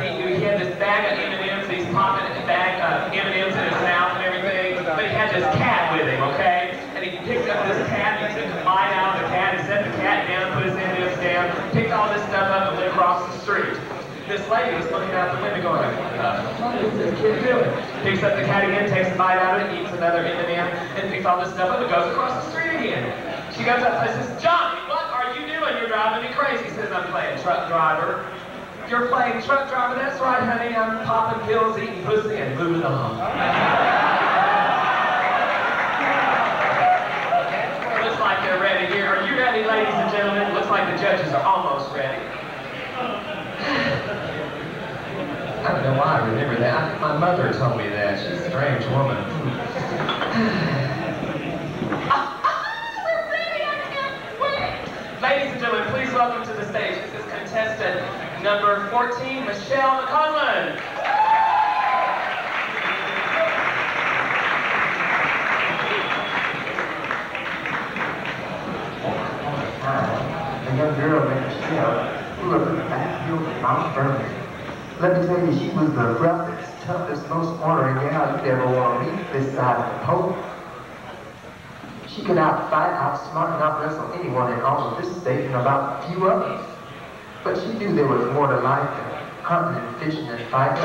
he, he had this bag of M&Ms, he's popping a bag of M&Ms in his mouth and everything, but he had this cat with him, okay? And he picked up this cat, he took a bite out of the cat, he set the cat down, put his M&Ms down, picked all this stuff up and went across the street this lady was looking out the window going, what is this kid doing? Picks up the cat again, takes a bite out of it, eats another M&M, and picks all this stuff up and goes across the street again. She goes up and says, Johnny, what are you doing? You're driving me crazy. He says, I'm playing truck driver. You're playing truck driver? That's right, honey. I'm popping pills, eating pussy, and moving on. Looks like they're ready here. Are you ready, ladies and gentlemen? Looks like the judges are almost ready. I don't know why I remember that. I think my mother told me that. She's a strange woman. Welcome to the stage. This is contestant number 14, Michelle McCausland. A young girl named Michelle who lived in the backfield of Mount Vernon. Let me tell you, she was the roughest, toughest, most ornery gal you'd ever want to meet this side of the pole. She could outfight, outsmart, and outwrestle anyone in all of this state and about a few others. But she knew there was more to life than hunting and fishing and fighting.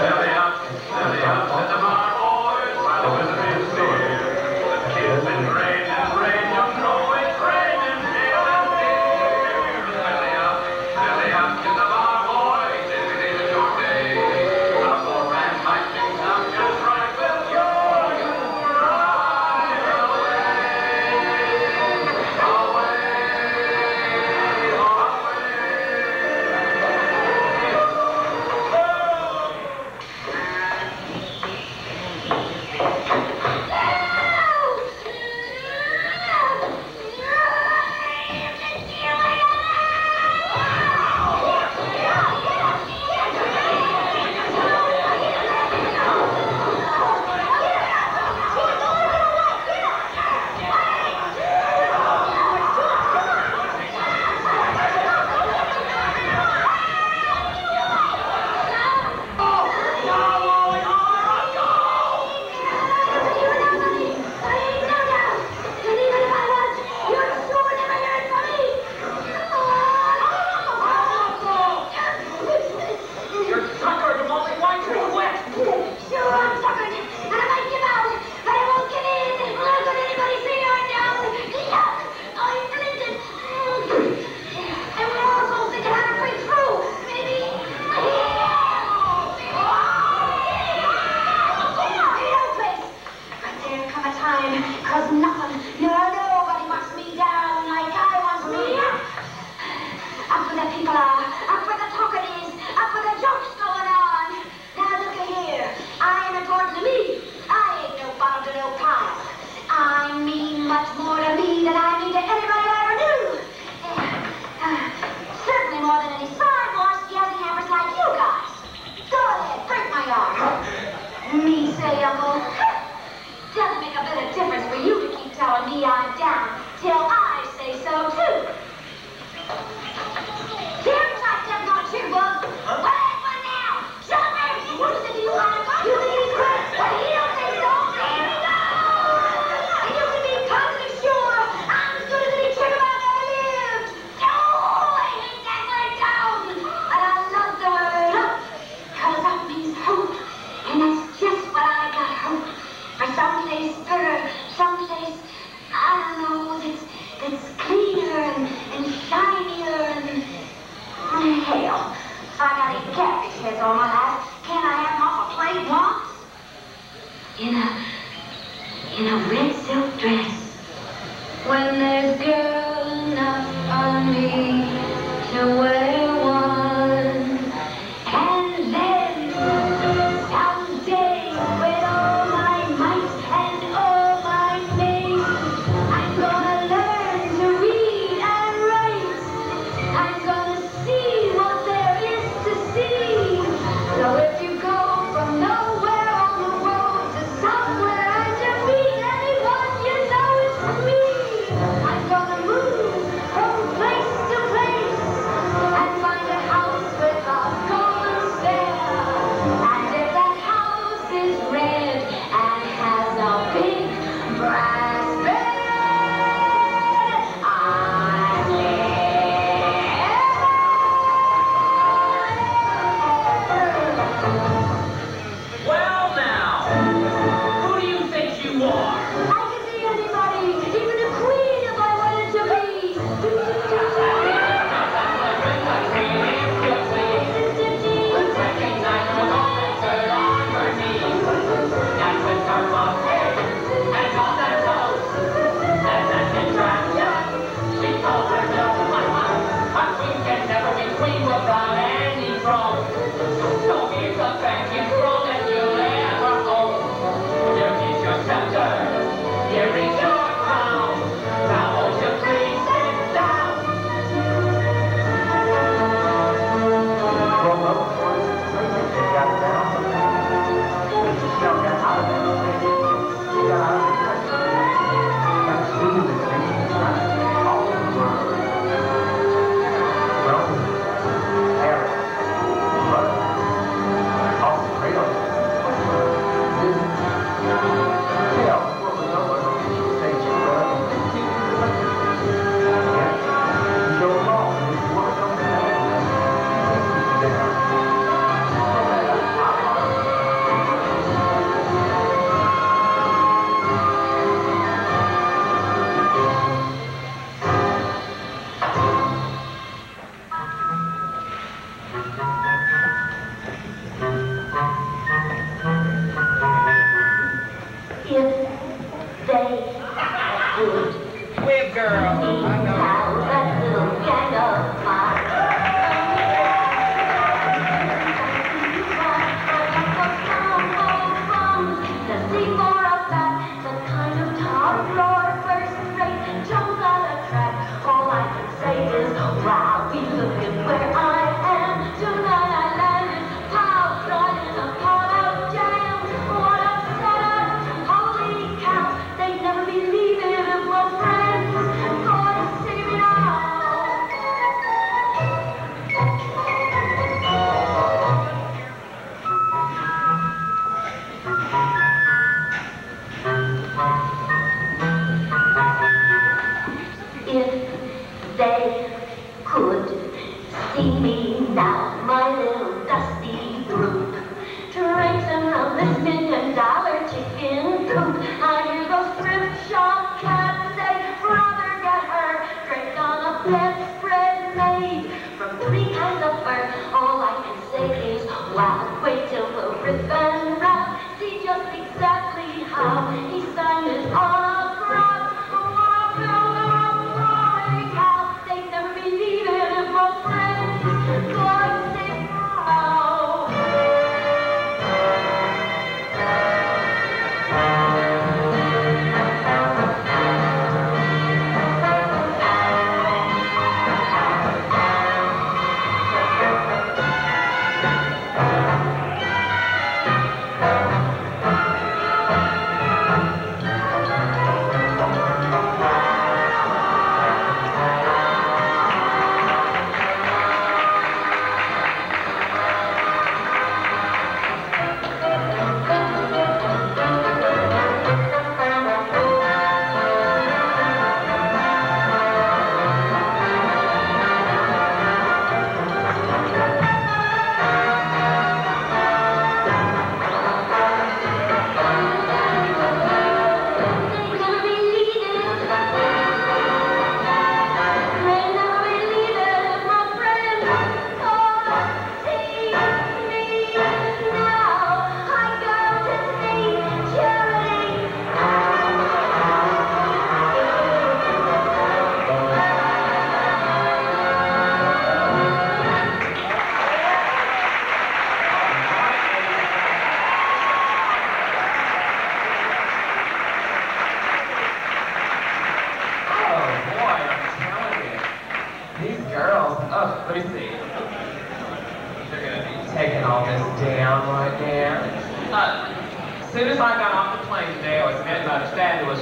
now, my little dusty.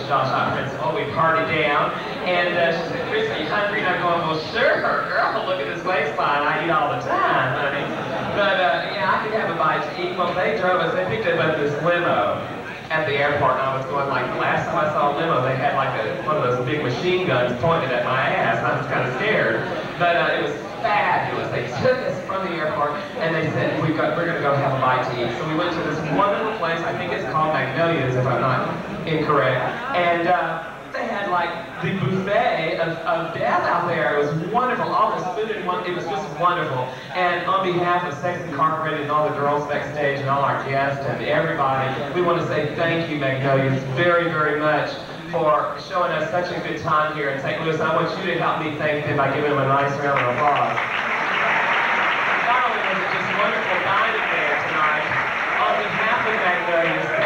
Fabulous Josh Hot principal. We partied down, and uh, she said, Chris, are you hungry? And I'm going, well, sure, girl. Look at this waistline. I eat all the time, honey. But, uh, yeah, I could have a bite to eat. Well, they drove us. They picked up at this limo at the airport, and I was going like, the last time I saw a limo, they had like a, one of those big machine guns pointed at my ass. I was kind of scared. But uh, it was fabulous. They took us from the airport and they said, we got, we're going to go have a bite to eat. So we went to this wonderful place. I think it's called Magnolias, if I'm not incorrect. And uh, they had like the buffet of, of death out there. It was wonderful. All this food in one. It was just wonderful. And on behalf of Sex Incorporated and all the girls backstage and all our guests and everybody, we want to say thank you, Magnolias, very, very much for showing us such a good time here in St. Louis. I want you to help me thank them by giving them a nice round of applause. Not only was it just wonderful tonight, on behalf of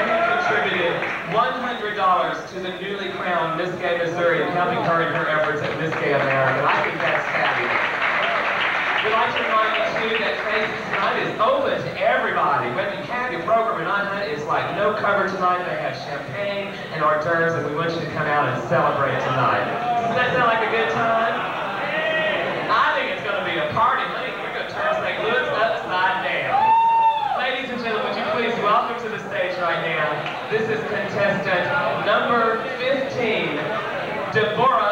have contributed $100 to the newly crowned Miss Gay Missouri and helping her in her efforts at Miss Gay America. I think that's fabulous. We'd like to remind you too that Faces Tonight is open to everybody. Whether you have your program or not, it's like no cover tonight. They have champagne and hors d'oeuvres, and we want you to come out and celebrate tonight. Does that sound like a good time? I think it's going to be a party. Ladies, we're going to turn St. Louis upside down. Ladies and gentlemen, would you please welcome to the stage right now, this is contestant Deborah